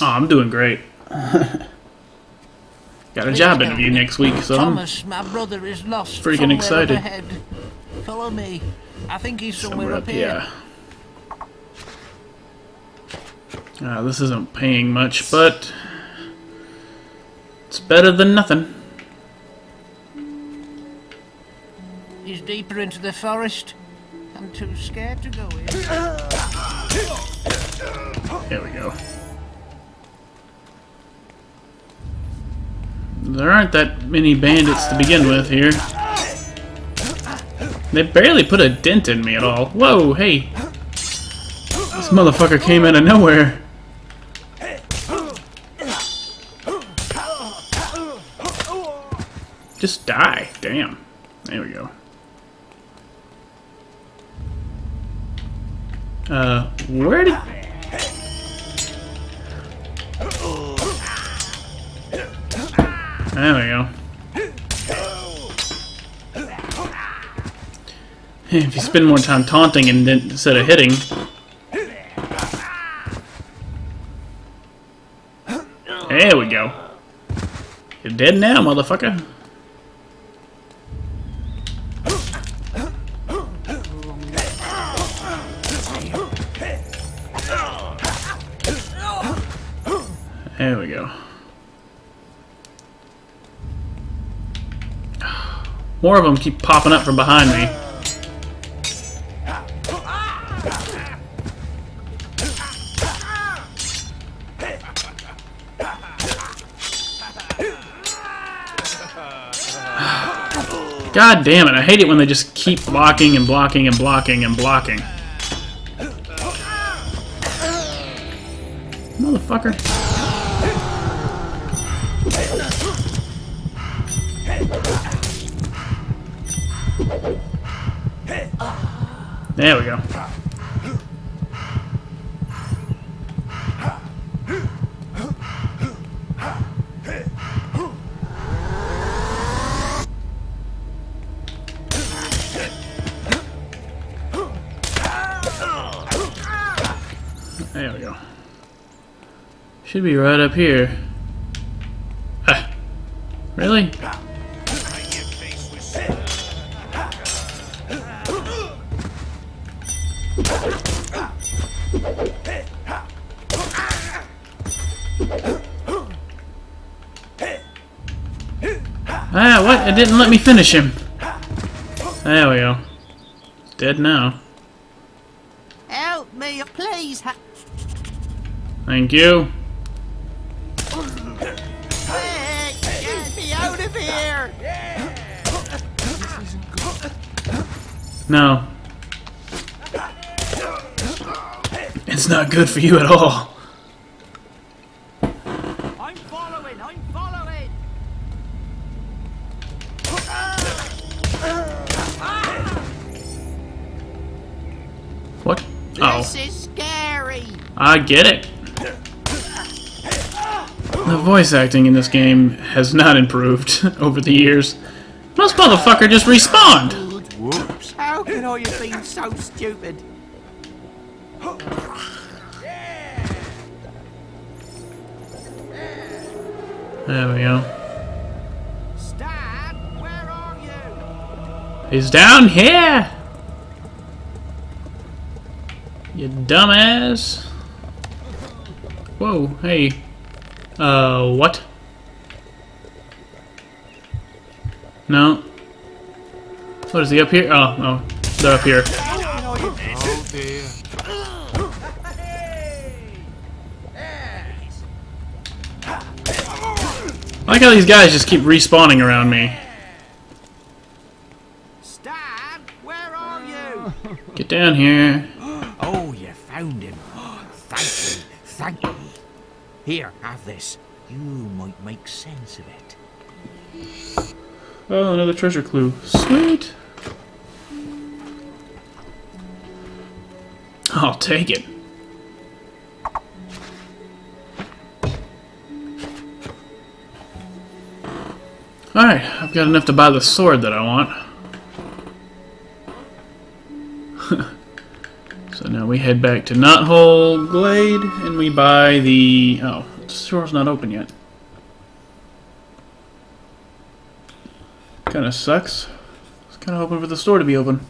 Oh, I'm doing great. Got a job interview next week, so I'm Thomas, my brother is lost. freaking excited. ahead. Follow me. I think he's somewhere, somewhere up, up here. here. Uh, this isn't paying much, but it's better than nothing. He's deeper into the forest. I'm too scared to go in. There we go. There aren't that many bandits to begin with here. They barely put a dent in me at all. Whoa, hey! This motherfucker came out of nowhere. Just die. Damn. There we go. Uh, where did... There we go. If you spend more time taunting and then instead of hitting. There we go. You're dead now, motherfucker. There we go. More of them keep popping up from behind me. God damn it, I hate it when they just keep blocking and blocking and blocking and blocking. Motherfucker. There we go. There we go. Should be right up here. Ah, what? It didn't let me finish him. There we go. Dead now. Help me, please. Thank you. Hey, get me out of here! No. It's not good for you at all. I get it. The voice acting in this game has not improved over the years. Most motherfucker just respawned. Whoops. How can I have been so stupid? There we go. Stan, where are you? He's down here. You dumbass. Whoa, hey. Uh, what? No. What is he up here? Oh, no. They're up here. Oh dear. I like how these guys just keep respawning around me. Stan, where are you? Get down here. Oh, you found him. Thank you, thank you. Here, have this. You might make sense of it. Oh, another treasure clue. Sweet. I'll take it. Alright, I've got enough to buy the sword that I want. We head back to Knothole Glade and we buy the. Oh, the store's not open yet. Kind of sucks. I was kind of hoping for the store to be open.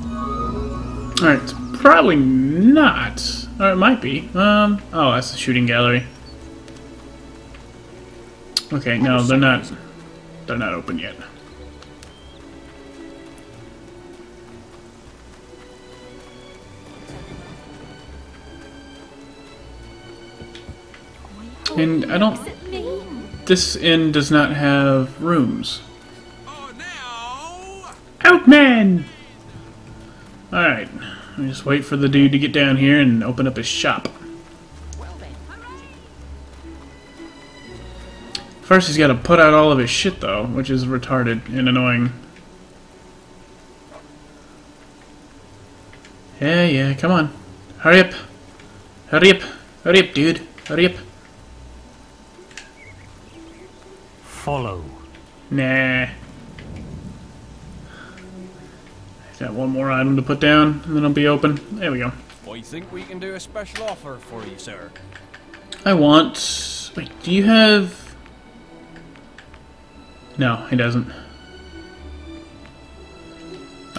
Alright, it's probably not. Or it might be. Um. Oh, that's the shooting gallery. Okay, no, they're not. They're not open yet. And I don't. This inn does not have rooms. Outman! Alright. We just wait for the dude to get down here and open up his shop. First, he's got to put out all of his shit, though, which is retarded and annoying. Yeah, yeah, come on. Hurry up. Hurry up. Hurry up, dude. Hurry up. Follow. Nah. Got one more item to put down, and then I'll be open. There we go. I think we can do a special offer for you, sir. I want... Wait, do you have... No, he doesn't.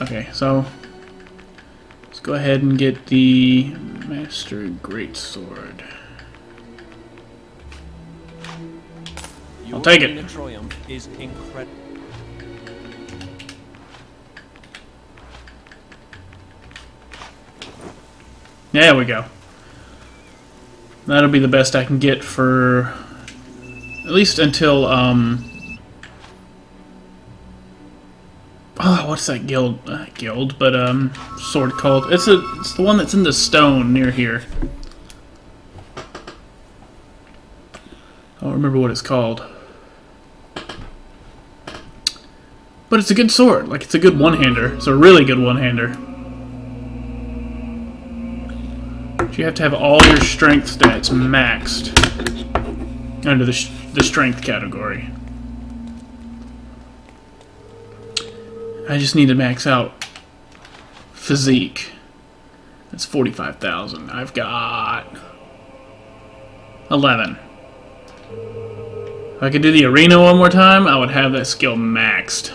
Okay, so... Let's go ahead and get the Master Greatsword. Your I'll take it. Triumph is incredible. There we go. That'll be the best I can get for... At least until, um... Oh, what's that guild? Uh, guild, but, um, sword called? It's, a, it's the one that's in the stone near here. I don't remember what it's called. But it's a good sword. Like, it's a good one-hander. It's a really good one-hander. You have to have all your strength stats maxed under the, the strength category. I just need to max out physique. That's 45,000. I've got 11. If I could do the arena one more time, I would have that skill maxed.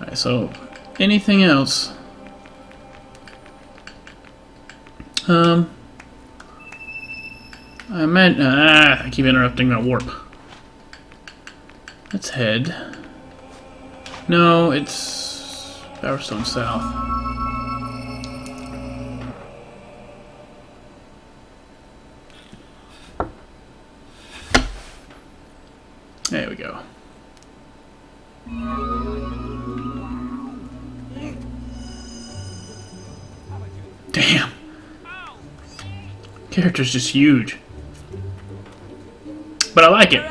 Alright, so anything else? Um, I meant ah, I keep interrupting that warp. Let's head. No, it's Bowerstone South. There we go. Character's just huge. But I like it.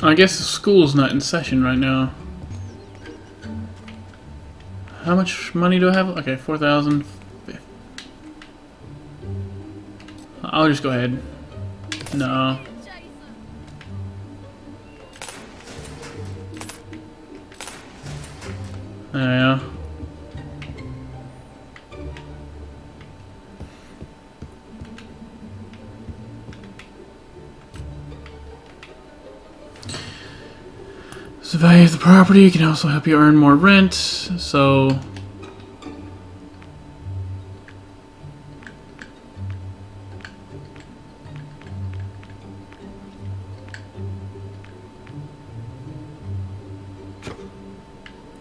I guess the school's not in session right now. How much money do I have? Okay, 4,000. I'll just go ahead. No. Yeah. The value of the property can also help you earn more rent, so...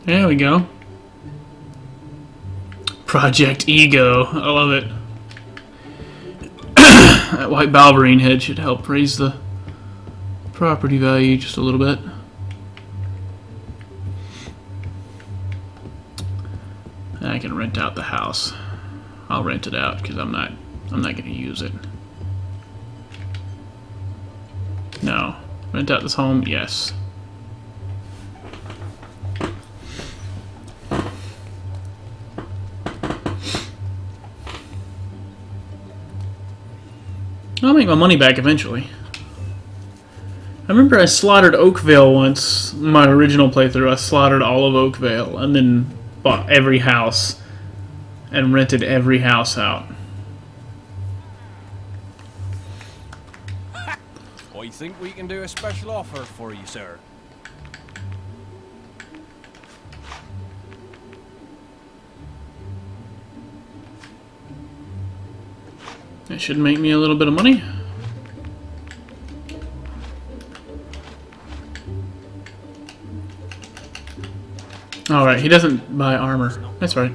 There we go. Project Ego. I love it. that white Balverine head should help raise the property value just a little bit. Rent it out because I'm not I'm not gonna use it. No. Rent out this home? Yes. I'll make my money back eventually. I remember I slaughtered Oakvale once, my original playthrough. I slaughtered all of Oakvale and then bought every house and rented every house out. I think we can do a special offer for you, sir. That should make me a little bit of money. Alright, he doesn't buy armor. That's right.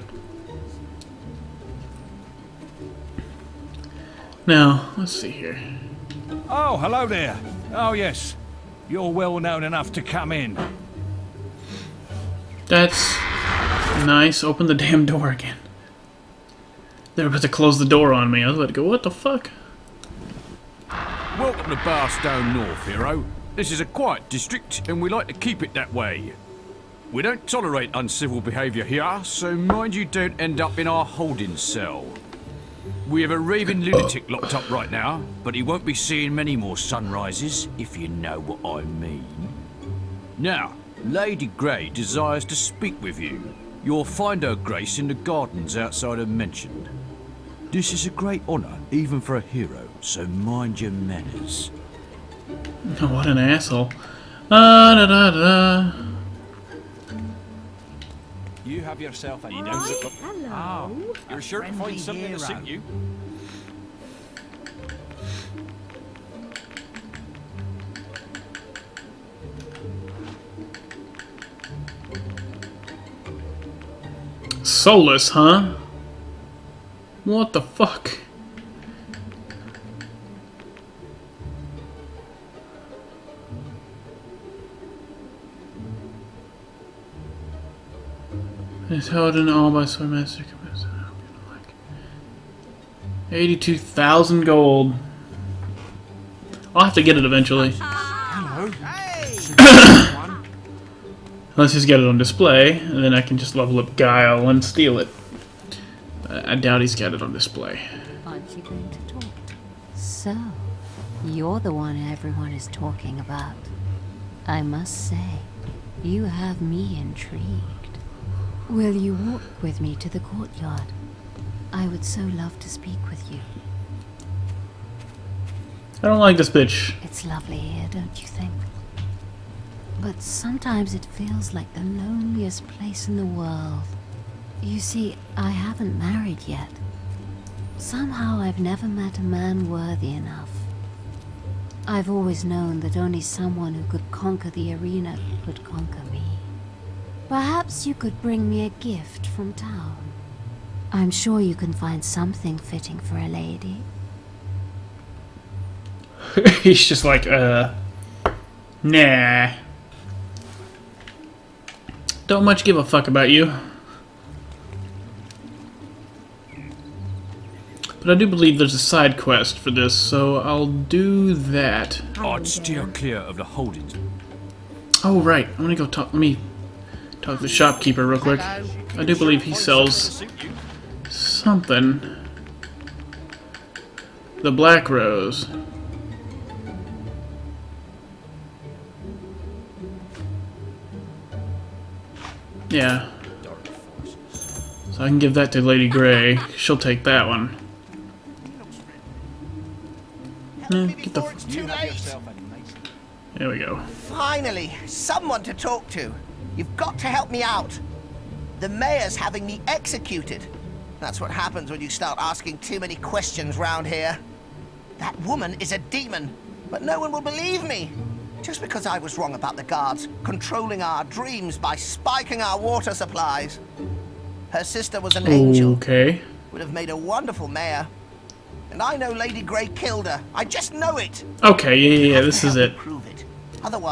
Now, let's see here. Oh, hello there. Oh, yes. You're well known enough to come in. That's nice. Open the damn door again. They were about to close the door on me. I was about to go, what the fuck? Welcome to Bowerstone North, hero. This is a quiet district, and we like to keep it that way. We don't tolerate uncivil behaviour here, so mind you don't end up in our holding cell. We have a raving lunatic locked up right now, but he won't be seeing many more sunrises, if you know what I mean. Now, Lady Grey desires to speak with you. You'll find her grace in the gardens outside her mansion. This is a great honour, even for a hero, so mind your manners. what an asshole. Uh, da, da, da. You have yourself a Right, nice hello. Ah, you're sure to find something to suit you. Solus, huh? What the fuck? Held in all by Swordmaster. Like 82,000 gold. I'll have to get it eventually. Let's just get it on display, and then I can just level up Guile and steal it. I I doubt he's got it on display. Aren't you going to talk? So, you're the one everyone is talking about. I must say, you have me intrigued. Will you walk with me to the courtyard? I would so love to speak with you. I don't like this bitch. It's lovely here, don't you think? But sometimes it feels like the loneliest place in the world. You see, I haven't married yet. Somehow I've never met a man worthy enough. I've always known that only someone who could conquer the arena could conquer me. Perhaps you could bring me a gift from town. I'm sure you can find something fitting for a lady. he's just like, uh, nah. Don't much give a fuck about you. But I do believe there's a side quest for this, so I'll do that. I'd steer clear of the holdings. Oh, right. I'm gonna go talk. Let me talk to the shopkeeper real quick. I do believe he sells something. The Black Rose. Yeah. So I can give that to Lady Grey. She'll take that one. Get the. f- You have yourself a nice There we go. Finally, someone to talk to. You've got to help me out. The mayor's having me executed. That's what happens when you start asking too many questions round here. That woman is a demon, but no one will believe me. Just because I was wrong about the guards controlling our dreams by spiking our water supplies. Her sister was an angel. Okay. Would have made a wonderful mayor. And I know Lady Grey killed her. I just know it. Okay, yeah, yeah, yeah, this is it. Prove it. Otherwise.